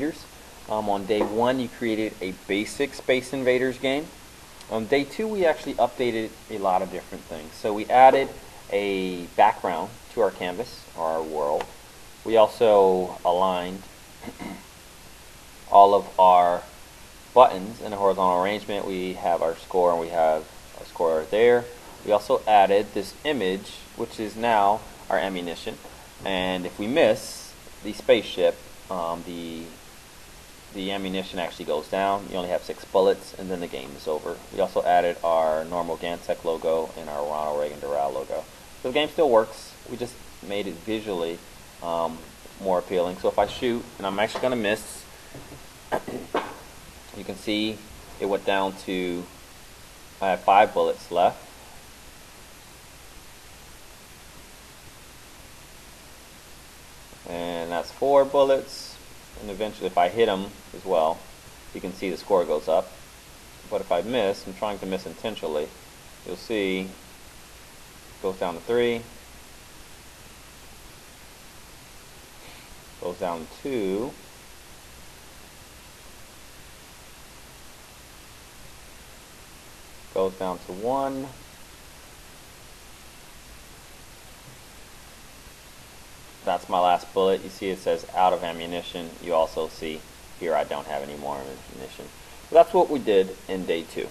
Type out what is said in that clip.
Invaders. Um, on day one, you created a basic Space Invaders game. On day two, we actually updated a lot of different things. So we added a background to our canvas, our world. We also aligned all of our buttons in a horizontal arrangement. We have our score and we have our score there. We also added this image, which is now our ammunition. And if we miss the spaceship, um, the the ammunition actually goes down. You only have six bullets, and then the game is over. We also added our normal Gant Tech logo and our Ronald Reagan Doral logo. So the game still works. We just made it visually um, more appealing. So if I shoot, and I'm actually going to miss, you can see it went down to, I have five bullets left. And that's four bullets and eventually if I hit them as well, you can see the score goes up. But if I miss, I'm trying to miss intentionally, you'll see it goes down to 3, goes down to 2, goes down to 1, that's my last bullet. You see it says out of ammunition. You also see here I don't have any more ammunition. So that's what we did in day two.